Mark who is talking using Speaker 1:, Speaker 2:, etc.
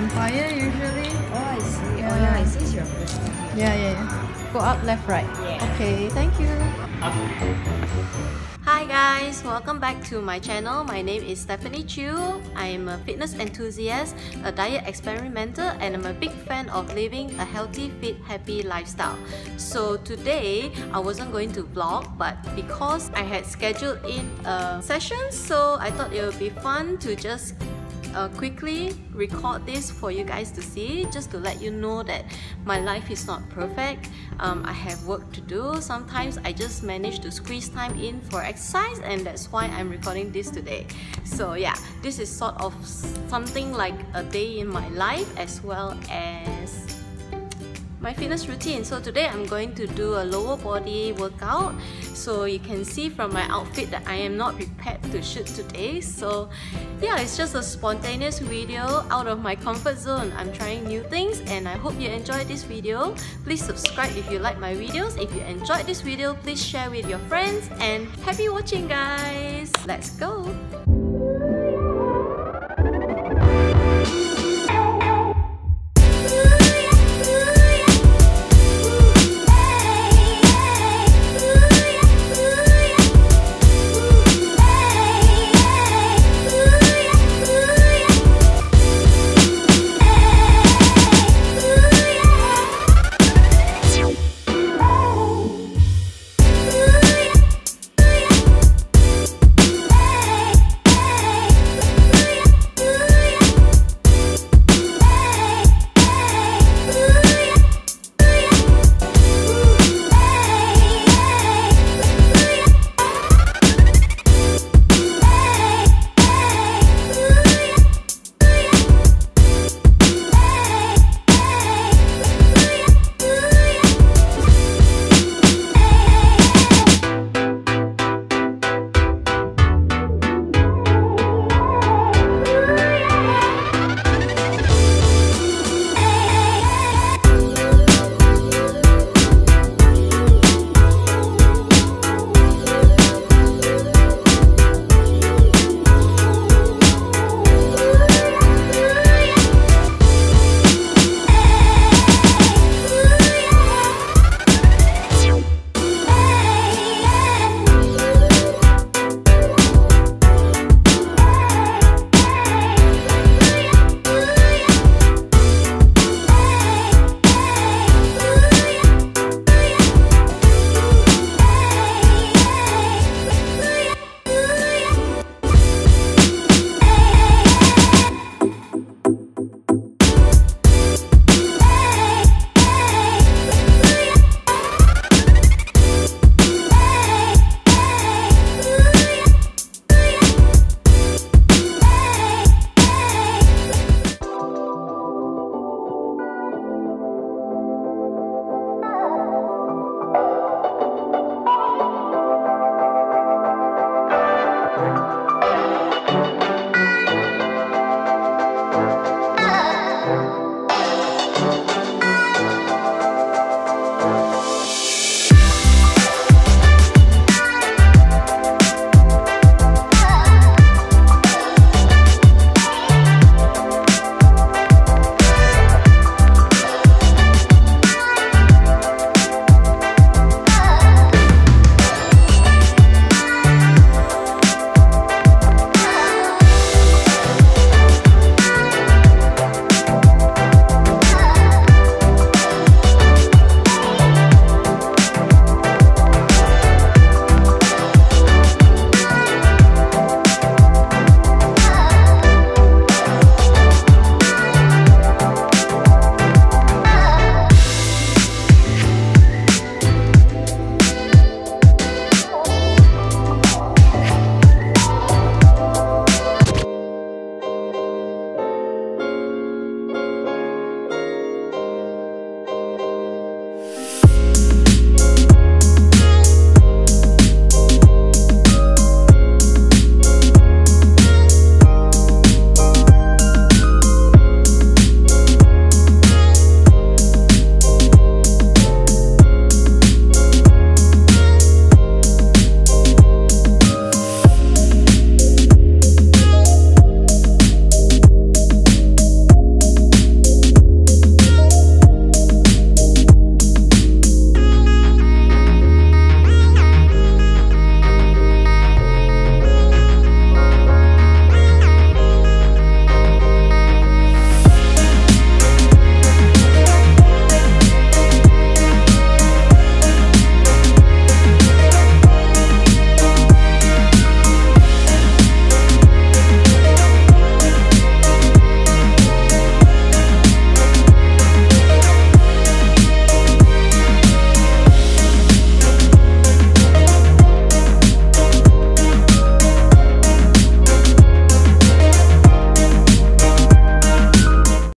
Speaker 1: Empire usually.
Speaker 2: Oh, I see.
Speaker 1: Yeah.
Speaker 2: Oh, yeah, it says your first time.
Speaker 1: Yeah, yeah, yeah. Go up, left, right.
Speaker 2: Yeah.
Speaker 1: Okay, thank you.
Speaker 3: Hi guys, welcome back to my channel. My name is Stephanie Chew. I am a fitness enthusiast, a diet experimenter, and I'm a big fan of living a healthy, fit, happy lifestyle. So today, I wasn't going to vlog, but because I had scheduled in a session, so I thought it would be fun to just uh, quickly record this for you guys to see just to let you know that my life is not perfect. Um, I have work to do. Sometimes I just manage to squeeze time in for exercise and that's why I'm recording this today. So yeah this is sort of something like a day in my life as well as my fitness routine. So today I'm going to do a lower body workout. So you can see from my outfit that I am not prepared to shoot today. So yeah, it's just a spontaneous video out of my comfort zone. I'm trying new things and I hope you enjoyed this video. Please subscribe if you like my videos. If you enjoyed this video, please share with your friends and happy watching guys. Let's go!